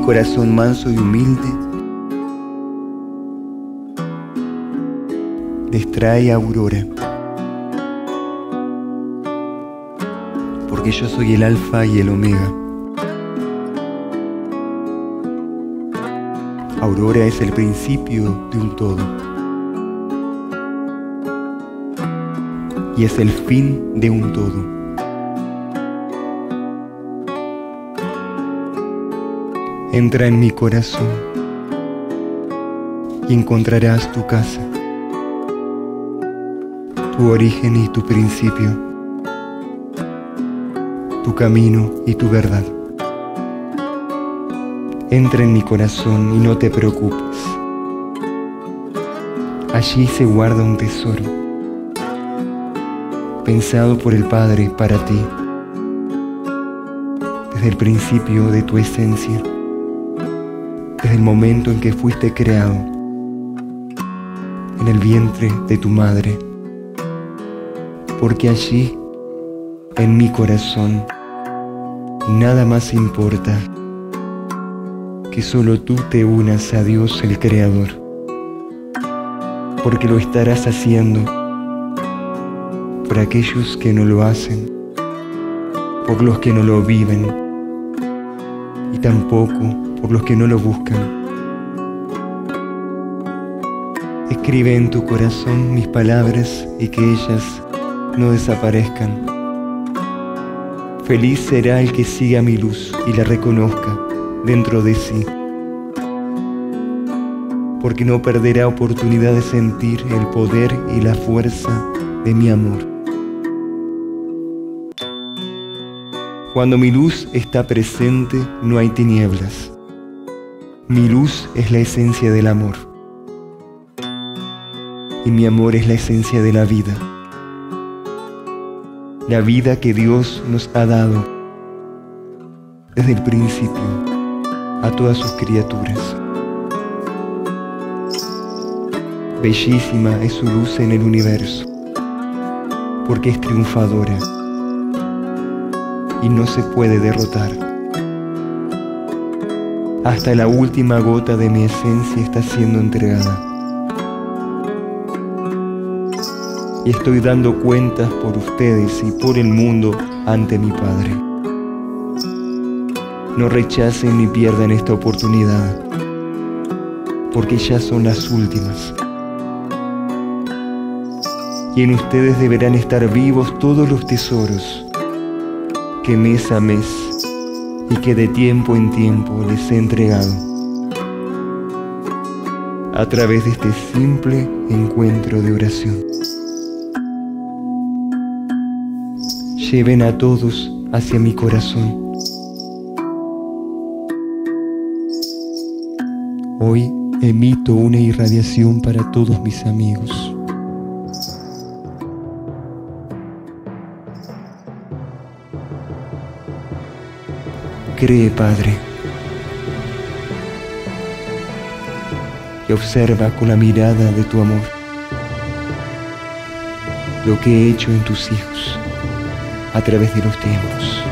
corazón manso y humilde, les trae aurora. Porque yo soy el alfa y el omega. Aurora es el principio de un todo. Y es el fin de un todo. Entra en mi corazón y encontrarás tu casa, tu origen y tu principio, tu camino y tu verdad. Entra en mi corazón y no te preocupes. Allí se guarda un tesoro, pensado por el Padre para ti, desde el principio de tu esencia, el momento en que fuiste creado, en el vientre de tu madre, porque allí, en mi corazón, nada más importa que solo tú te unas a Dios el Creador, porque lo estarás haciendo por aquellos que no lo hacen, por los que no lo viven y tampoco por los que no lo buscan. Escribe en tu corazón mis palabras y que ellas no desaparezcan. Feliz será el que siga mi luz y la reconozca dentro de sí, porque no perderá oportunidad de sentir el poder y la fuerza de mi amor. Cuando mi luz está presente, no hay tinieblas. Mi luz es la esencia del amor. Y mi amor es la esencia de la vida. La vida que Dios nos ha dado desde el principio a todas sus criaturas. Bellísima es su luz en el universo, porque es triunfadora y no se puede derrotar. Hasta la última gota de mi esencia está siendo entregada. Y estoy dando cuentas por ustedes y por el mundo ante mi Padre. No rechacen ni pierdan esta oportunidad, porque ya son las últimas. Y en ustedes deberán estar vivos todos los tesoros que mes a mes y que de tiempo en tiempo les he entregado a través de este simple encuentro de oración. Lleven a todos hacia mi corazón Hoy emito una irradiación para todos mis amigos. Cree, Padre, y observa con la mirada de tu amor lo que he hecho en tus hijos a través de los tiempos.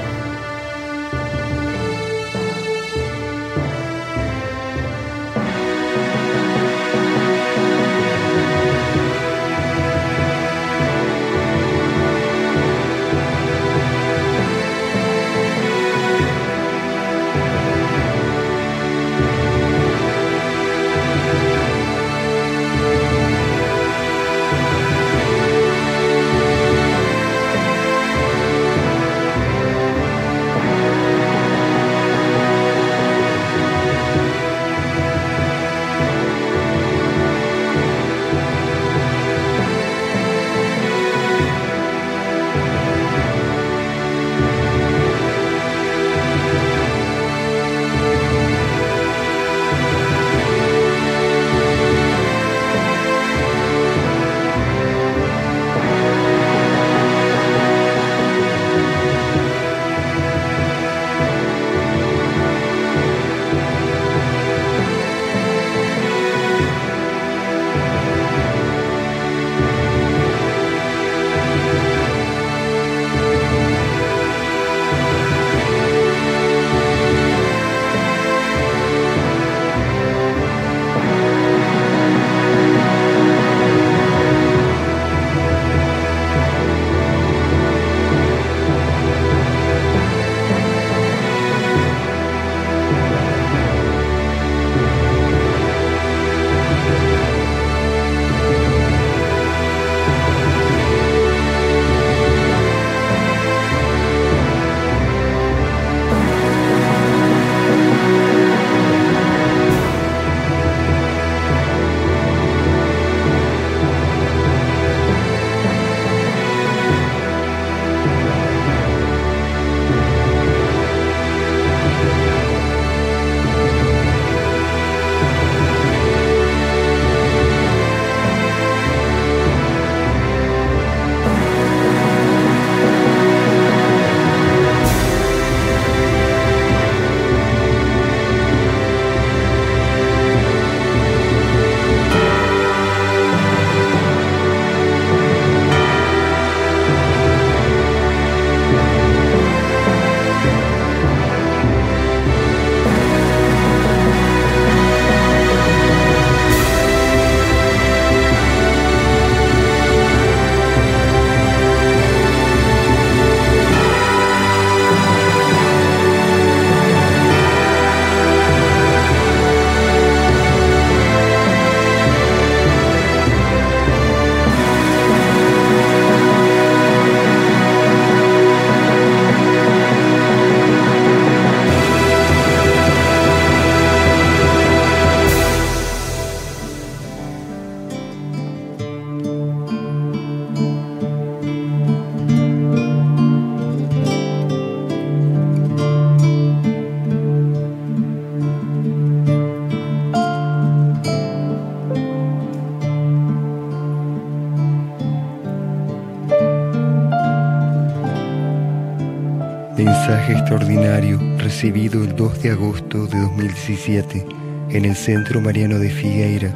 Extraordinario recibido el 2 de agosto de 2017 en el Centro Mariano de Figueira,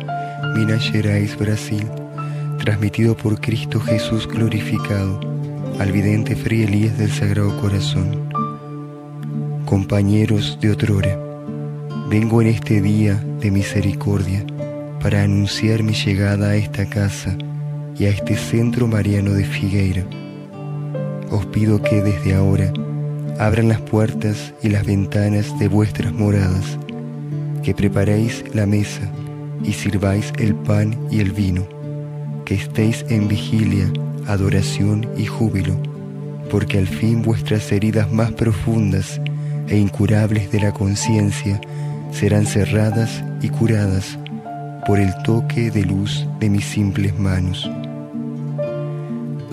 Minas Gerais, Brasil, transmitido por Cristo Jesús glorificado al vidente Fray del Sagrado Corazón. Compañeros de otrora, vengo en este día de misericordia para anunciar mi llegada a esta casa y a este Centro Mariano de Figueira. Os pido que desde ahora abran las puertas y las ventanas de vuestras moradas, que preparéis la mesa y sirváis el pan y el vino, que estéis en vigilia, adoración y júbilo, porque al fin vuestras heridas más profundas e incurables de la conciencia serán cerradas y curadas por el toque de luz de mis simples manos.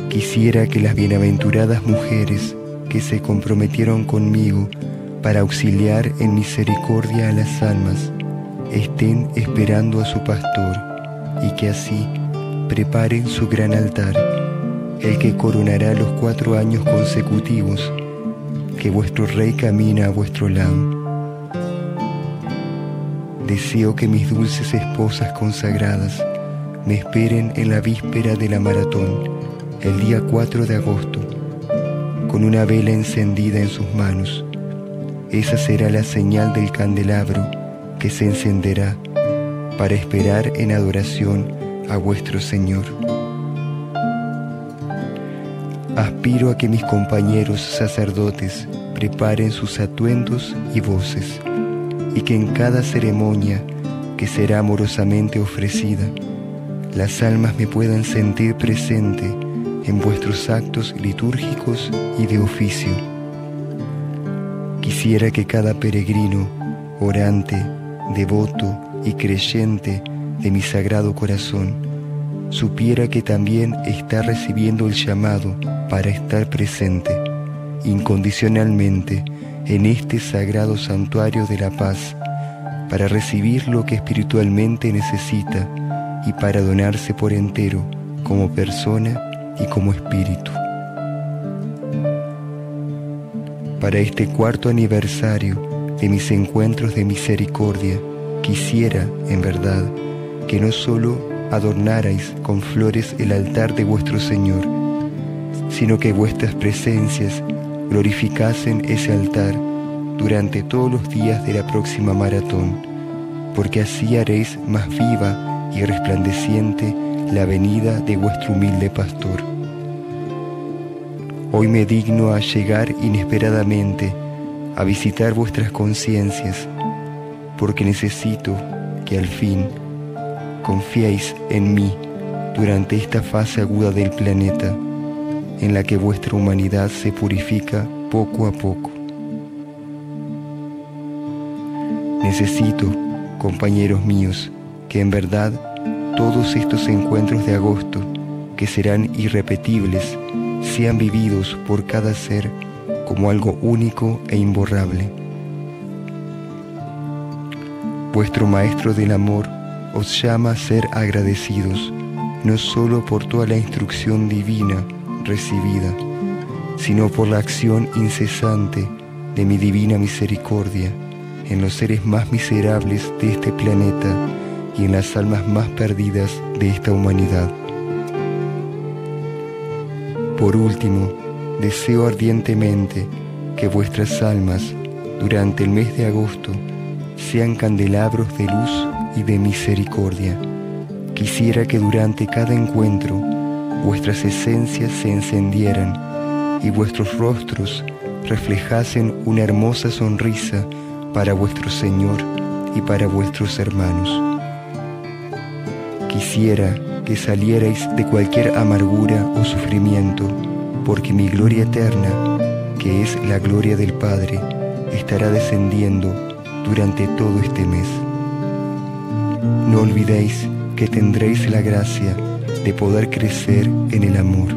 Quisiera que las bienaventuradas mujeres que se comprometieron conmigo para auxiliar en misericordia a las almas, estén esperando a su pastor y que así preparen su gran altar, el que coronará los cuatro años consecutivos que vuestro rey camina a vuestro lado. Deseo que mis dulces esposas consagradas me esperen en la víspera de la maratón, el día 4 de agosto, una vela encendida en sus manos. Esa será la señal del candelabro que se encenderá para esperar en adoración a vuestro Señor. Aspiro a que mis compañeros sacerdotes preparen sus atuendos y voces, y que en cada ceremonia que será amorosamente ofrecida, las almas me puedan sentir presente en vuestros actos litúrgicos y de oficio. Quisiera que cada peregrino, orante, devoto y creyente de mi sagrado corazón, supiera que también está recibiendo el llamado para estar presente incondicionalmente en este sagrado santuario de la paz, para recibir lo que espiritualmente necesita y para donarse por entero como persona y como espíritu. Para este cuarto aniversario de mis encuentros de misericordia, quisiera, en verdad, que no solo adornarais con flores el altar de vuestro Señor, sino que vuestras presencias glorificasen ese altar durante todos los días de la próxima maratón, porque así haréis más viva y resplandeciente la venida de vuestro humilde pastor. Hoy me digno a llegar inesperadamente a visitar vuestras conciencias, porque necesito que al fin confiéis en mí durante esta fase aguda del planeta, en la que vuestra humanidad se purifica poco a poco. Necesito, compañeros míos, que en verdad todos estos encuentros de agosto, que serán irrepetibles, sean vividos por cada ser como algo único e imborrable. Vuestro Maestro del Amor os llama a ser agradecidos, no solo por toda la instrucción divina recibida, sino por la acción incesante de mi divina misericordia en los seres más miserables de este planeta y en las almas más perdidas de esta humanidad. Por último, deseo ardientemente que vuestras almas durante el mes de agosto sean candelabros de luz y de misericordia. Quisiera que durante cada encuentro vuestras esencias se encendieran y vuestros rostros reflejasen una hermosa sonrisa para vuestro Señor y para vuestros hermanos. Quisiera que salierais de cualquier amargura o sufrimiento, porque mi gloria eterna, que es la gloria del Padre, estará descendiendo durante todo este mes. No olvidéis que tendréis la gracia de poder crecer en el amor.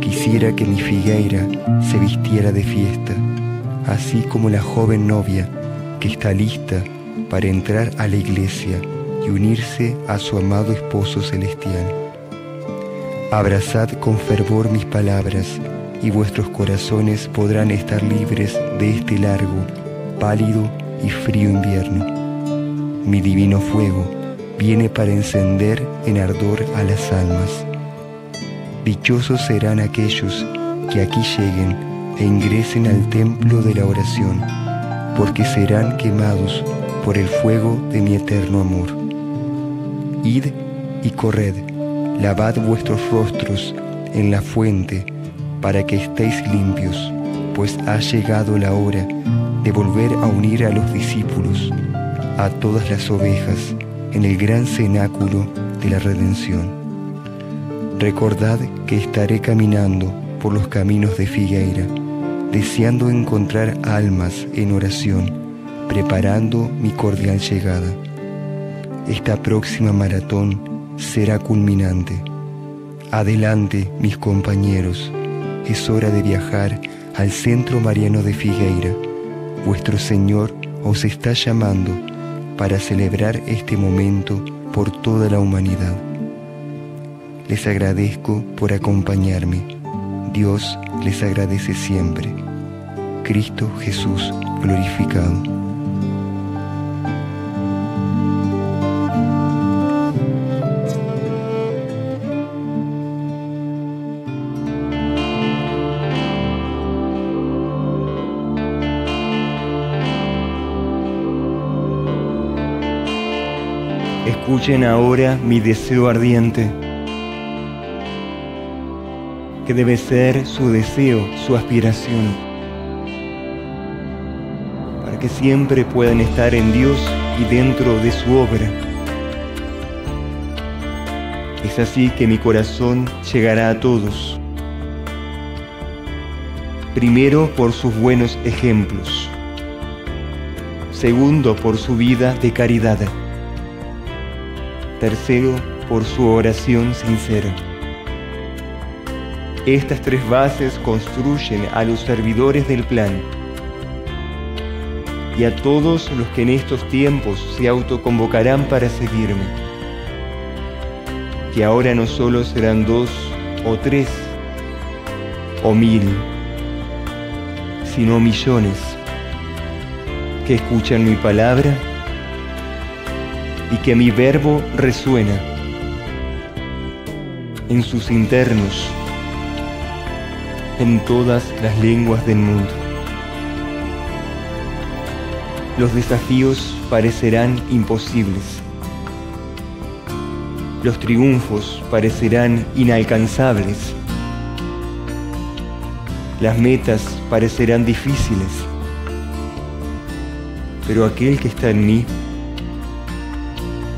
Quisiera que mi figueira se vistiera de fiesta, así como la joven novia que está lista para entrar a la iglesia unirse a su amado esposo celestial. Abrazad con fervor mis palabras, y vuestros corazones podrán estar libres de este largo, pálido y frío invierno. Mi divino fuego viene para encender en ardor a las almas. Dichosos serán aquellos que aquí lleguen e ingresen al templo de la oración, porque serán quemados por el fuego de mi eterno amor. Id y corred, lavad vuestros rostros en la fuente, para que estéis limpios, pues ha llegado la hora de volver a unir a los discípulos, a todas las ovejas, en el gran cenáculo de la redención. Recordad que estaré caminando por los caminos de Figueira, deseando encontrar almas en oración, preparando mi cordial llegada. Esta próxima maratón será culminante. Adelante, mis compañeros, es hora de viajar al centro mariano de Figueira. Vuestro Señor os está llamando para celebrar este momento por toda la humanidad. Les agradezco por acompañarme. Dios les agradece siempre. Cristo Jesús glorificado. Escuchen ahora mi deseo ardiente, que debe ser su deseo, su aspiración, para que siempre puedan estar en Dios y dentro de su obra. Es así que mi corazón llegará a todos. Primero por sus buenos ejemplos. Segundo por su vida de caridad tercero por su oración sincera. Estas tres bases construyen a los servidores del plan y a todos los que en estos tiempos se autoconvocarán para seguirme, que ahora no solo serán dos o tres o mil, sino millones que escuchan mi palabra y que mi verbo resuena en sus internos, en todas las lenguas del mundo. Los desafíos parecerán imposibles. Los triunfos parecerán inalcanzables. Las metas parecerán difíciles. Pero aquel que está en mí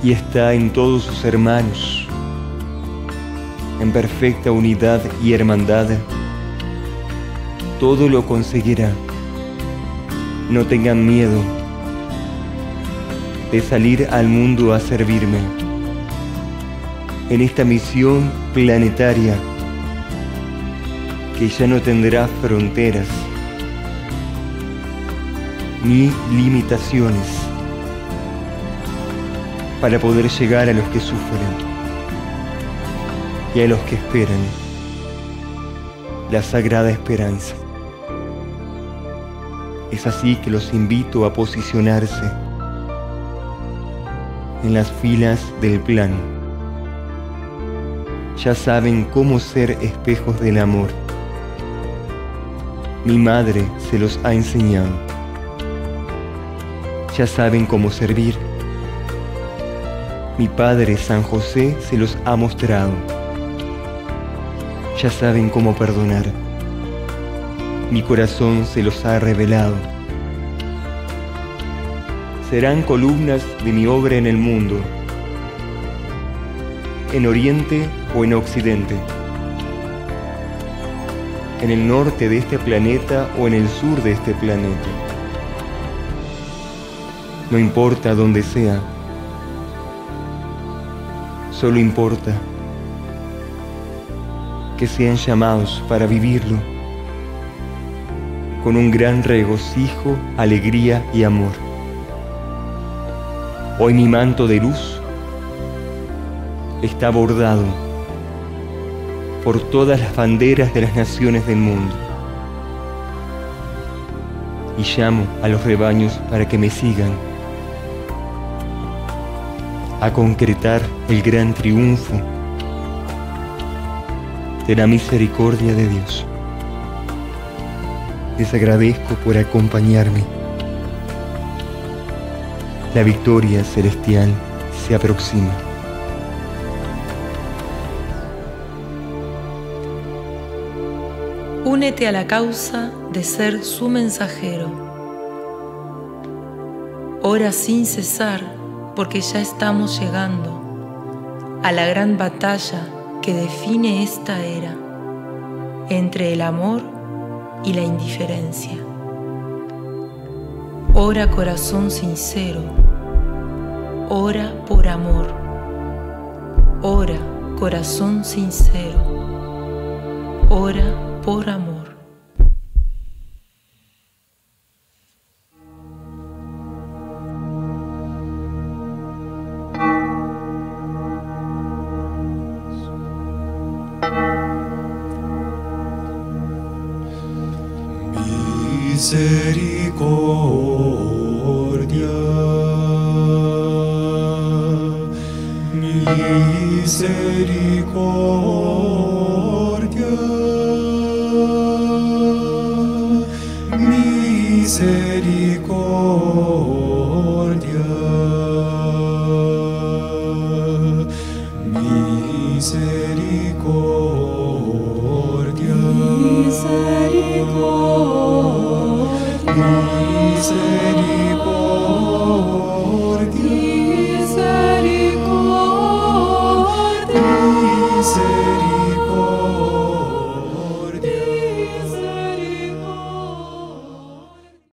y está en todos sus hermanos, en perfecta unidad y hermandad. Todo lo conseguirá. No tengan miedo de salir al mundo a servirme en esta misión planetaria que ya no tendrá fronteras ni limitaciones para poder llegar a los que sufren y a los que esperan la sagrada esperanza. Es así que los invito a posicionarse en las filas del plan. Ya saben cómo ser espejos del amor. Mi madre se los ha enseñado. Ya saben cómo servir mi Padre San José se los ha mostrado. Ya saben cómo perdonar. Mi corazón se los ha revelado. Serán columnas de mi obra en el mundo, en Oriente o en Occidente, en el norte de este planeta o en el sur de este planeta. No importa dónde sea, Solo importa que sean llamados para vivirlo con un gran regocijo, alegría y amor. Hoy mi manto de luz está bordado por todas las banderas de las naciones del mundo. Y llamo a los rebaños para que me sigan, a concretar el gran triunfo de la misericordia de Dios. Les agradezco por acompañarme. La victoria celestial se aproxima. Únete a la causa de ser su mensajero. Ora sin cesar porque ya estamos llegando a la gran batalla que define esta era entre el amor y la indiferencia. Ora corazón sincero, ora por amor, ora corazón sincero, ora por amor. Misericordia, misericordia.